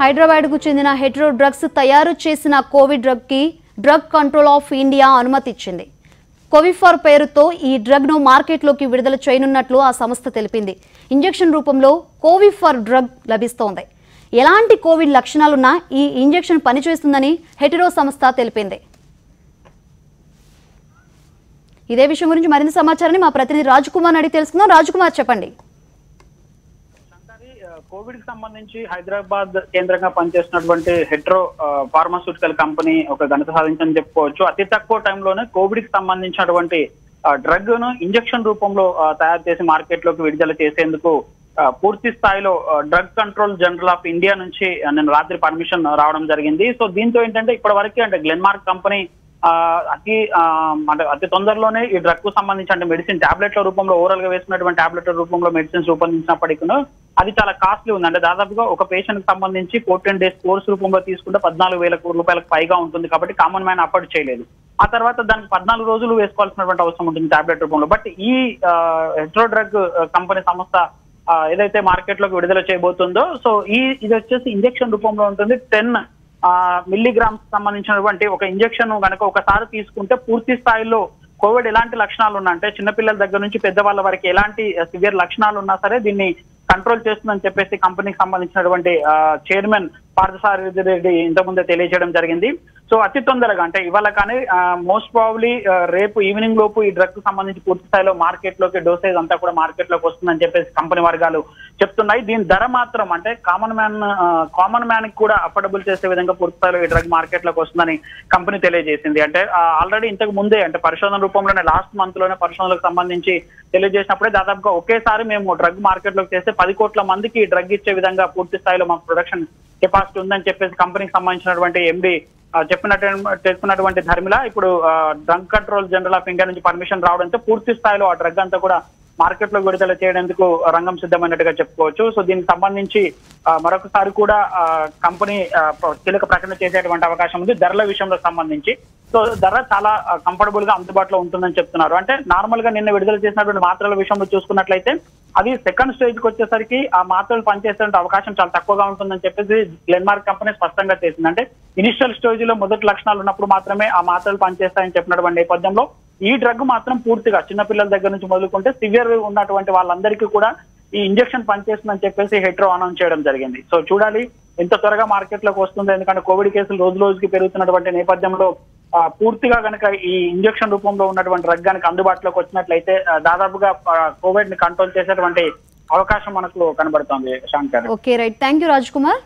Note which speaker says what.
Speaker 1: హైదరాబాద్కు చెందిన హెట్రో డ్రగ్స్ తయారు చేసిన కోవిడ్ డ్రగ్కి డ్రగ్ కంట్రోల్ ఆఫ్ ఇండియా అనుమతి ఇచ్చింది కోవిఫార్ పేరుతో ఈ డ్రగ్ను మార్కెట్లోకి విడుదల చేయనున్నట్లు ఆ సంస్థ తెలిపింది. ఇంజెక్షన్ రూపంలో కోవిఫార్ డ్రగ్ లభిస్తోంది. ఎలాంటి కోవిడ్ లక్షణాలున్నా ఈ ఇంజెక్షన్ పనిచేస్తుందని హెటిరో సంస్థ తెలిపింది. ఇదే విషయం గురించి మరింత సమాచారాన్ని మా ప్రతినిధి రాజ్ కుమార్ అడిగి తెలుసుకుందాం. రాజ్ కుమార్ చెప్పండి.
Speaker 2: కోవిడ్కి సంబంధించి హైదరాబాద్ కేంద్రంగా పనిచేస్తున్నటువంటి హెట్రో ఫార్మాస్యూటికల్ కంపెనీ ఒక ఘనత సాధించని చెప్పుకోవచ్చు. అతి తక్కువ టైంలోనే కోవిడ్కి సంబంధించినటువంటి డ్రగ్ను ఇంజెక్షన్ రూపంలో తయారు చేసి మార్కెట్లోకి విడుదల చేసేందుకు పూర్తి స్థాయిలో drug control general of India నుంచి నేను రాత్రి పర్మిషన్ రావడం జరిగింది. సో దీంతో ఏంటంటే ఇప్పటి వరకు అంటే గ్లెన్మార్క్ కంపెనీ అతి అంటే అతి తొందరలోనే ఈ డ్రగ్కు సంబంధించి అంటే మెడిసిన్ టాబ్లెట్ల రూపంలో ఓరల్గా వేసుకున్నటువంటి టాబ్లెట్ల రూపంలో మెడిసిన్స్ రూపొందించినప్పటికీ అది చాలా కాస్ట్లీ ఉంది అంటే దాదాపుగా ఒక పేషెంట్కి సంబంధించి ఫోర్టీన్ డేస్ కోర్స్ రూపంలో తీసుకుంటే పద్నాలుగు వేల రూపాయలకు పైగా ఉంటుంది కాబట్టి కామన్ మ్యాన్ అఫోర్డ్ చేయలేదు. ఆ తర్వాత దానికి పద్నాలుగు రోజులు వేసుకోవాల్సినటువంటి అవసరం ఉంటుంది టాబ్లెట్ రూపంలో. బట్ ఈ హెట్రో డ్రగ్ కంపెనీ సంస్థ ఏదైతే మార్కెట్లోకి విడుదల చేయబోతుందో సో ఈ ఇది వచ్చేసి ఇంజెక్షన్ రూపంలో ఉంటుంది. టెన్ మిల్లీగ్రామ్స్ సంబంధించినటువంటి ఒక ఇంజెక్షన్ కనుక ఒకసారి తీసుకుంటే పూర్తి స్థాయిలో కోవిడ్ ఎలాంటి లక్షణాలు ఉన్నా అంటే చిన్నపిల్లల దగ్గర నుంచి పెద్దవాళ్ళ వరకు ఎలాంటి సివియర్ లక్షణాలు ఉన్నా సరే దీన్ని కంట్రోల్ చేస్తుందని చెప్పేసి కంపెనీకి సంబంధించినటువంటి చైర్మన్ పార్థసారథి రెడ్డి ఇంతకుముందే తెలియజేయడం జరిగింది. సో అతి తొందరగా అంటే ఇవాళ కానీ మోస్ట్ ప్రాబ్లీ రేపు ఈవినింగ్ లోపు ఈ డ్రగ్ సంబంధించి పూర్తి స్థాయిలో మార్కెట్లోకి డోసేజ్ అంతా కూడా మార్కెట్లోకి వస్తుందని చెప్పేసి కంపెనీ వర్గాలు చెప్తున్నాయి. దీని ధర మాత్రం అంటే కామన్ మ్యాన్ కామన్ మ్యాన్కి కూడా అఫోర్డబుల్ చేసే విధంగా పూర్తి స్థాయిలో ఈ డ్రగ్ మార్కెట్లోకి వస్తుందని కంపెనీ తెలియజేసింది. అంటే ఆల్రెడీ ఇంతకు ముందే అంటే పరిశోధన రూపంలోనే లాస్ట్ మంత్లోనే పరిశోధనలకు సంబంధించి తెలియజేసినప్పుడే దాదాపుగా ఒకేసారి మేము డ్రగ్ మార్కెట్లోకి చేస్తే పది కోట్ల మందికి డ్రగ్ ఇచ్చే విధంగా పూర్తి స్థాయిలో మాకు ప్రొడక్షన్ కెపాసిటీ ఉందని చెప్పేసి కంపెనీకి సంబంధించినటువంటి ఎండి చెప్పినట్టు చెప్పినటువంటి ధర్మిల ఇప్పుడు drug control general of India నుంచి పర్మిషన్ రావడంతో పూర్తి స్థాయిలో ఆ డ్రగ్ అంతా కూడా మార్కెట్లో విడుదల చేయడానికి రంగం సిద్ధమైనట్టుగా చెప్పుకోవచ్చు. సో దీనికి సంబంధించి మరొకసారి కూడా కంపెనీ కీలక ప్రకటన చేసేటువంటి అవకాశం ఉంది ధరల విషయంలో సంబంధించి. సో ధర చాలా కంఫర్టబుల్గా అందుబాటులో ఉంటుందని చెప్తున్నారు. అంటే నార్మల్గా నిన్న విడుదల చేసినటువంటి మాత్రల విషయంలో చూసుకున్నట్లయితే అది సెకండ్ స్టేజ్కి వచ్చేసరికి ఆ మాత్రలు పనిచేసే అవకాశం చాలా తక్కువగా ఉంటుందని చెప్పేసి గ్లెన్మార్క్ కంపెనీ స్పష్టంగా చేసింది. అంటే ఇనిషియల్ స్టేజ్లో మొదటి లక్షణాలు ఉన్నప్పుడు మాత్రమే ఆ మాత్రలు పనిచేస్తాయని చెప్పినటువంటి నేపథ్యంలో ఈ డ్రగ్ మాత్రం పూర్తిగా చిన్నపిల్లల దగ్గర నుంచి మొదలుకుంటే సివియర్ ఉన్నటువంటి వాళ్ళందరికీ కూడా ఈ ఇంజెక్షన్ పనిచేస్తుందని చెప్పేసి హెట్రో అనౌన్స్ చేయడం జరిగింది. సో చూడాలి ఎంత త్వరగా మార్కెట్లోకి వస్తుంది. ఎందుకంటే కోవిడ్ కేసులు రోజు రోజుకి పెరుగుతున్నటువంటి నేపథ్యంలో పూర్తిగా కనుక ఈ ఇంజక్షన్ రూపంలో ఉన్నటువంటి డ్రగ్ కనుక అందుబాటులోకి వచ్చినట్లయితే దాదాపుగా కోవిడ్ని కంట్రోల్ చేసేటువంటి అవకాశం మనకు కనబడుతోంది Shankar
Speaker 1: okay right. Thank you Raj Kumar.